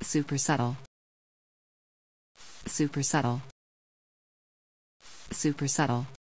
Super subtle. Super subtle. Super subtle.